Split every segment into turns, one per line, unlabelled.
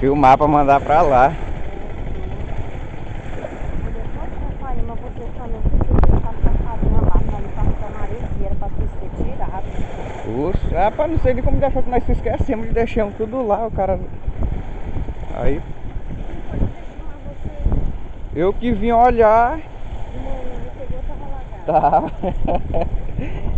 Filmar pra mandar pra lá. Puxa, rapaz, não sei nem como deixou que nós esquecemos de deixar tudo lá, o cara. Aí. Eu que vim olhar. Tá.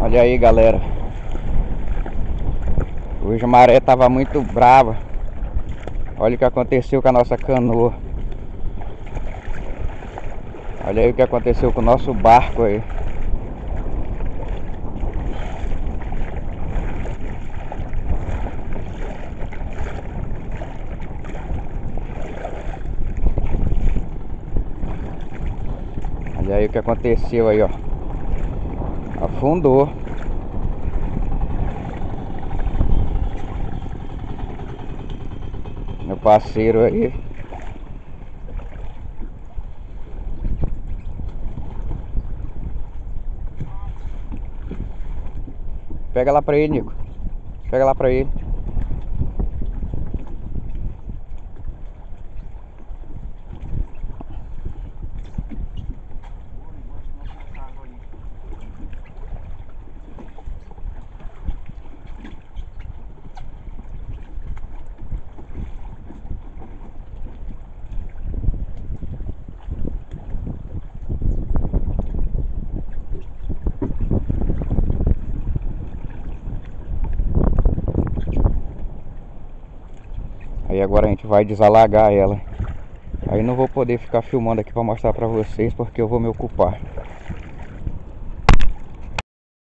Olha aí galera. Hoje a maré tava muito brava. Olha o que aconteceu com a nossa canoa. Olha aí o que aconteceu com o nosso barco aí. Olha aí o que aconteceu aí ó Afundou. Meu parceiro aí. Pega lá pra ele, Nico. Pega lá pra ele. Aí agora a gente vai desalagar ela. Aí não vou poder ficar filmando aqui para mostrar para vocês porque eu vou me ocupar.